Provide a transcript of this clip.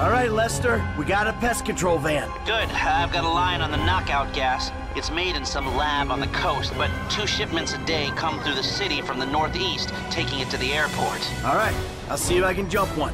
All right, Lester, we got a pest control van. Good. I've got a line on the knockout gas. It's made in some lab on the coast, but two shipments a day come through the city from the northeast, taking it to the airport. All right, I'll see if I can jump one.